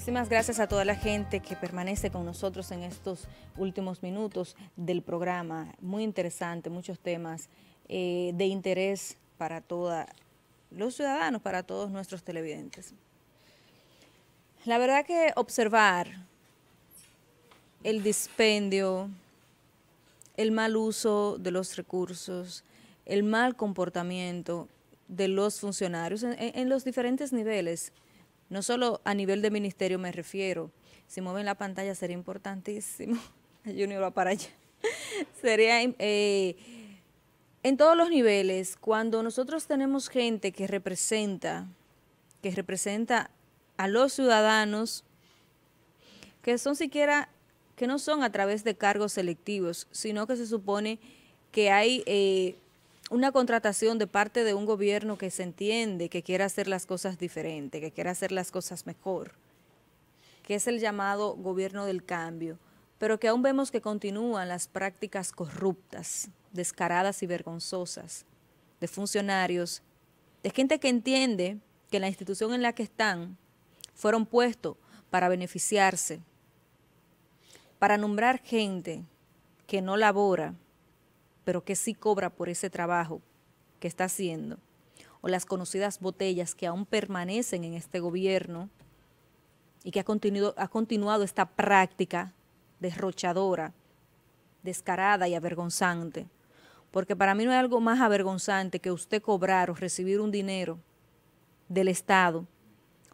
Muchísimas gracias a toda la gente que permanece con nosotros en estos últimos minutos del programa. Muy interesante, muchos temas eh, de interés para todos los ciudadanos, para todos nuestros televidentes. La verdad que observar el dispendio, el mal uso de los recursos, el mal comportamiento de los funcionarios en los diferentes niveles no solo a nivel de ministerio me refiero, si mueven la pantalla sería importantísimo, Junior va para allá, sería eh, en todos los niveles, cuando nosotros tenemos gente que representa, que representa a los ciudadanos, que son siquiera, que no son a través de cargos selectivos, sino que se supone que hay eh, una contratación de parte de un gobierno que se entiende, que quiere hacer las cosas diferentes, que quiere hacer las cosas mejor, que es el llamado gobierno del cambio, pero que aún vemos que continúan las prácticas corruptas, descaradas y vergonzosas de funcionarios, de gente que entiende que la institución en la que están fueron puestos para beneficiarse, para nombrar gente que no labora, pero que sí cobra por ese trabajo que está haciendo, o las conocidas botellas que aún permanecen en este gobierno y que ha continuado, ha continuado esta práctica derrochadora, descarada y avergonzante. Porque para mí no hay algo más avergonzante que usted cobrar o recibir un dinero del Estado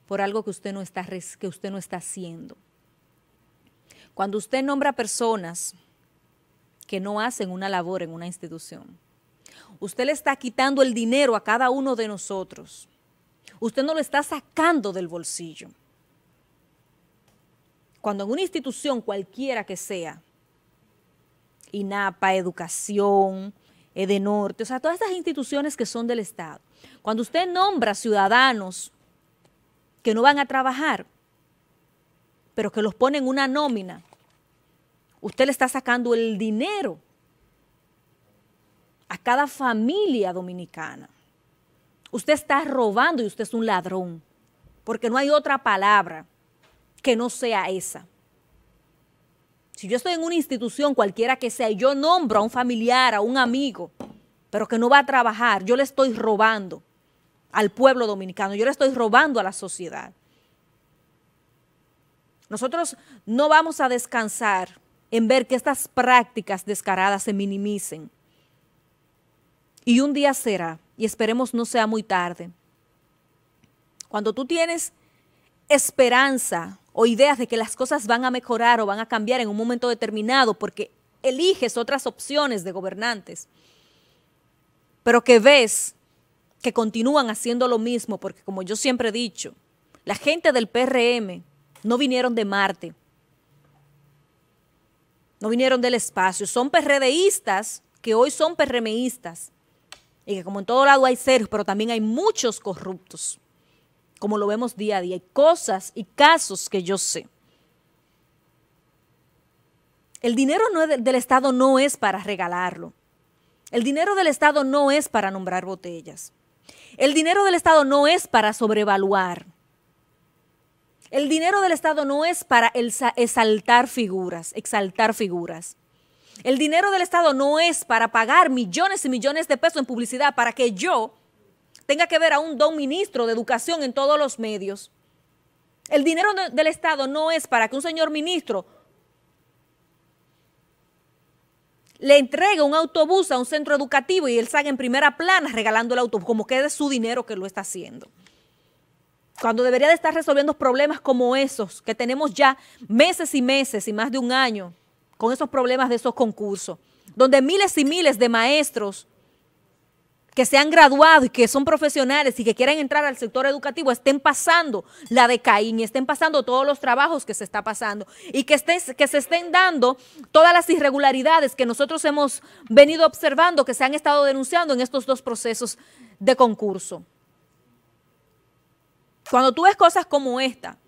por algo que usted no está, que usted no está haciendo. Cuando usted nombra personas que no hacen una labor en una institución. Usted le está quitando el dinero a cada uno de nosotros. Usted no lo está sacando del bolsillo. Cuando en una institución cualquiera que sea, INAPA, Educación, Edenorte, o sea, todas estas instituciones que son del Estado, cuando usted nombra ciudadanos que no van a trabajar, pero que los pone en una nómina, Usted le está sacando el dinero a cada familia dominicana. Usted está robando y usted es un ladrón, porque no hay otra palabra que no sea esa. Si yo estoy en una institución cualquiera que sea y yo nombro a un familiar, a un amigo, pero que no va a trabajar, yo le estoy robando al pueblo dominicano, yo le estoy robando a la sociedad. Nosotros no vamos a descansar en ver que estas prácticas descaradas se minimicen. Y un día será, y esperemos no sea muy tarde, cuando tú tienes esperanza o ideas de que las cosas van a mejorar o van a cambiar en un momento determinado porque eliges otras opciones de gobernantes, pero que ves que continúan haciendo lo mismo, porque como yo siempre he dicho, la gente del PRM no vinieron de Marte, no vinieron del espacio, son PRDistas que hoy son PRMistas. Y que como en todo lado hay serios, pero también hay muchos corruptos, como lo vemos día a día. Hay cosas y casos que yo sé. El dinero del Estado no es para regalarlo. El dinero del Estado no es para nombrar botellas. El dinero del Estado no es para sobrevaluar. El dinero del Estado no es para exaltar figuras, exaltar figuras. El dinero del Estado no es para pagar millones y millones de pesos en publicidad para que yo tenga que ver a un don ministro de educación en todos los medios. El dinero del Estado no es para que un señor ministro le entregue un autobús a un centro educativo y él salga en primera plana regalando el autobús, como que es su dinero que lo está haciendo cuando debería de estar resolviendo problemas como esos, que tenemos ya meses y meses y más de un año con esos problemas de esos concursos, donde miles y miles de maestros que se han graduado y que son profesionales y que quieren entrar al sector educativo estén pasando la de Caín y estén pasando todos los trabajos que se está pasando y que, que se estén dando todas las irregularidades que nosotros hemos venido observando que se han estado denunciando en estos dos procesos de concurso. Cuando tú ves cosas como esta,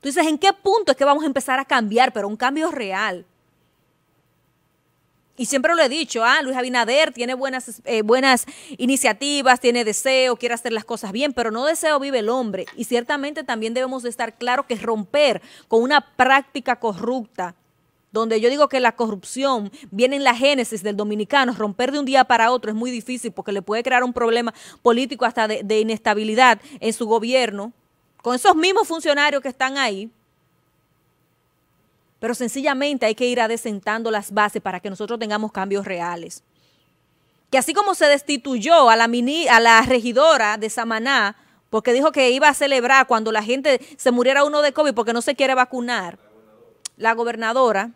tú dices, ¿en qué punto es que vamos a empezar a cambiar? Pero un cambio real. Y siempre lo he dicho, ah, Luis Abinader tiene buenas, eh, buenas iniciativas, tiene deseo, quiere hacer las cosas bien, pero no deseo vive el hombre. Y ciertamente también debemos de estar claro que romper con una práctica corrupta, donde yo digo que la corrupción viene en la génesis del dominicano, romper de un día para otro es muy difícil porque le puede crear un problema político hasta de, inestabilidad en su gobierno, con esos mismos funcionarios que están ahí, pero sencillamente hay que ir adesentando las bases para que nosotros tengamos cambios reales. Que así como se destituyó a la, a la regidora de Samaná, porque dijo que iba a celebrar cuando la gente se muriera uno de COVID porque no se quiere vacunar, la gobernadora,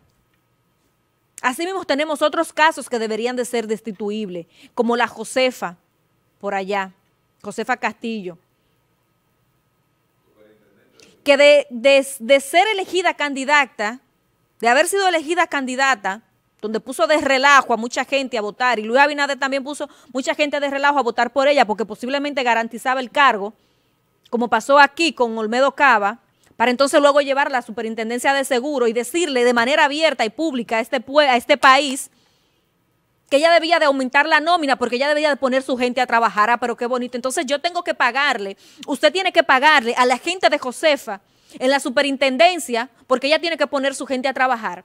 así mismo tenemos otros casos que deberían de ser destituibles, como la Josefa, por allá, Josefa Castillo, que de, de ser elegida candidata, de haber sido elegida candidata, donde puso de relajo a mucha gente a votar, y Luis Abinader también puso mucha gente de relajo a votar por ella porque posiblemente garantizaba el cargo, como pasó aquí con Olmedo Cava, para entonces luego llevar a la superintendencia de seguro y decirle de manera abierta y pública a este, a este país que ella debía de aumentar la nómina porque ella debía de poner su gente a trabajar, ah, pero qué bonito. Entonces yo tengo que pagarle, usted tiene que pagarle a la gente de Josefa, en la superintendencia, porque ella tiene que poner su gente a trabajar,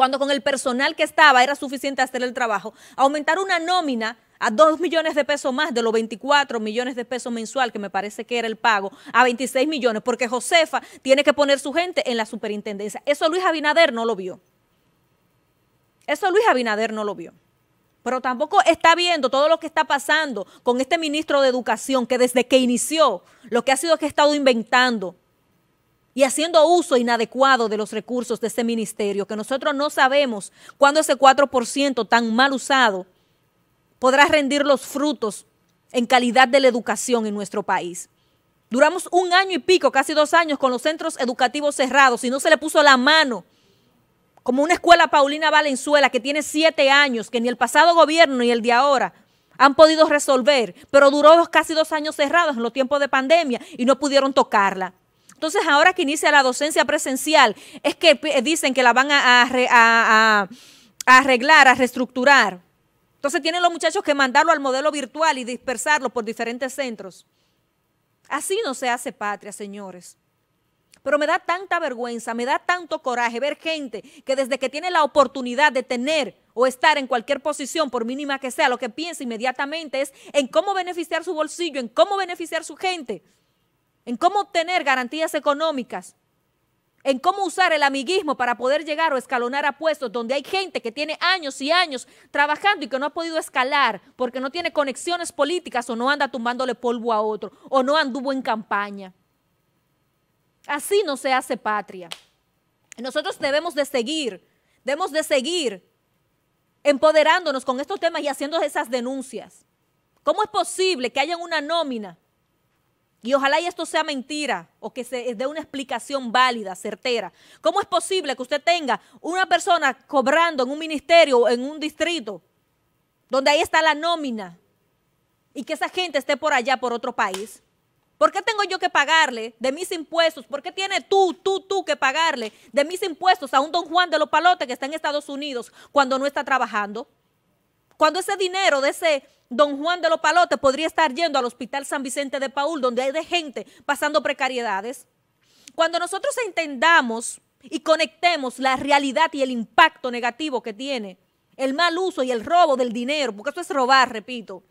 cuando con el personal que estaba era suficiente hacer el trabajo, aumentar una nómina a 2 millones de pesos más de los 24 millones de pesos mensual, que me parece que era el pago, a 26 millones, porque Josefa tiene que poner su gente en la superintendencia. Eso Luis Abinader no lo vio. Eso Luis Abinader no lo vio. Pero tampoco está viendo todo lo que está pasando con este ministro de Educación, que desde que inició, lo que ha sido que ha estado inventando, y haciendo uso inadecuado de los recursos de ese ministerio, que nosotros no sabemos cuándo ese 4% tan mal usado podrá rendir los frutos en calidad de la educación en nuestro país. Duramos un año y pico, casi dos años, con los centros educativos cerrados y no se le puso la mano, como una escuela Paulina Valenzuela que tiene siete años, que ni el pasado gobierno ni el de ahora han podido resolver, pero duró casi dos años cerrados en los tiempos de pandemia y no pudieron tocarla. Entonces, ahora que inicia la docencia presencial, es que dicen que la van a, arreglar, a reestructurar. Entonces, tienen los muchachos que mandarlo al modelo virtual y dispersarlo por diferentes centros. Así no se hace patria, señores. Pero me da tanta vergüenza, me da tanto coraje ver gente que desde que tiene la oportunidad de tener o estar en cualquier posición, por mínima que sea, lo que piensa inmediatamente es en cómo beneficiar su bolsillo, en cómo beneficiar su gente en cómo obtener garantías económicas, en cómo usar el amiguismo para poder llegar o escalonar a puestos donde hay gente que tiene años y años trabajando y que no ha podido escalar porque no tiene conexiones políticas o no anda tumbándole polvo a otro o no anduvo en campaña. Así no se hace patria. Nosotros debemos de seguir, debemos de seguir empoderándonos con estos temas y haciendo esas denuncias. ¿Cómo es posible que haya una nómina y ojalá y esto sea mentira o que se dé una explicación válida, certera. ¿Cómo es posible que usted tenga una persona cobrando en un ministerio o en un distrito donde ahí está la nómina y que esa gente esté por allá, por otro país? ¿Por qué tengo yo que pagarle de mis impuestos? ¿Por qué tiene tú, tú, tú que pagarle de mis impuestos a un don Juan de los Palotes que está en Estados Unidos cuando no está trabajando? Cuando ese dinero de ese don Juan de los Palotes podría estar yendo al Hospital San Vicente de Paul, donde hay de gente pasando precariedades. Cuando nosotros entendamos y conectemos la realidad y el impacto negativo que tiene el mal uso y el robo del dinero, porque eso es robar, repito,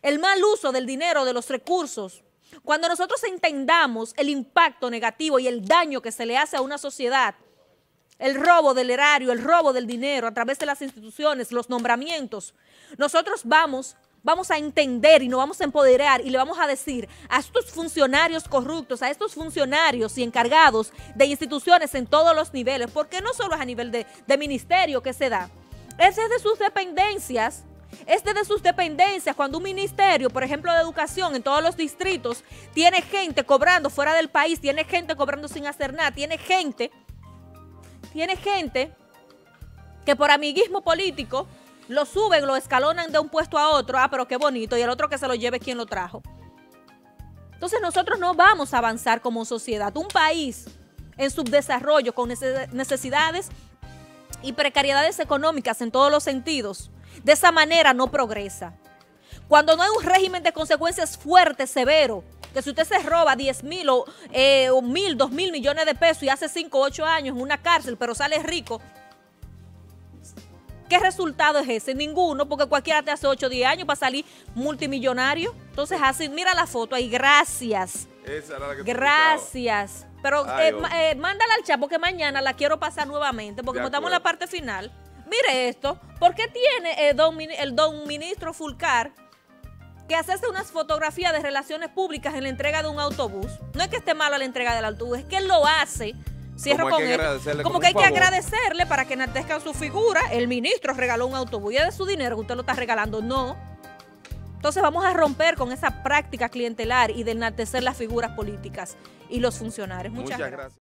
el mal uso del dinero, de los recursos, cuando nosotros entendamos el impacto negativo y el daño que se le hace a una sociedad, el robo del erario, el robo del dinero a través de las instituciones, los nombramientos, nosotros vamos, vamos a entender y nos vamos a empoderar y le vamos a decir a estos funcionarios corruptos, a estos funcionarios y encargados de instituciones en todos los niveles, porque no solo es a nivel de, ministerio que se da, es de sus dependencias, es de sus dependencias. Cuando un ministerio, por ejemplo de educación en todos los distritos, tiene gente cobrando fuera del país, tiene gente cobrando sin hacer nada, tiene gente tiene gente que por amiguismo político lo suben, lo escalonan de un puesto a otro, ah, pero qué bonito, y el otro que se lo lleve quien lo trajo. Entonces nosotros no vamos a avanzar como sociedad. Un país en subdesarrollo, con necesidades y precariedades económicas en todos los sentidos. De esa manera no progresa. Cuando no hay un régimen de consecuencias fuerte, severo, que si usted se roba 10 mil o, eh, o mil, dos mil millones de pesos y hace 5 o 8 años en una cárcel, pero sale rico, ¿qué resultado es ese? Ninguno, porque cualquiera te hace 8 o 10 años para salir multimillonario. Entonces, así, mira la foto ahí, gracias. Esa era la que Gracias. Pero Ay, eh, eh, mándala al chat porque mañana la quiero pasar nuevamente porque como estamos en la parte final. Mire esto. ¿Por qué tiene eh, don el don ministro Fulcar que hacerse unas fotografías de relaciones públicas en la entrega de un autobús? No es que esté malo la entrega del autobús, es que él lo hace. Cierro Como con agradecerle Como que hay que agradecerle para que enaltezcan su figura. El ministro regaló un autobús y es de su dinero que usted lo está regalando. No. Entonces vamos a romper con esa práctica clientelar y de enaltecer las figuras políticas y los funcionarios. Muchas, Muchas gracias. gracias.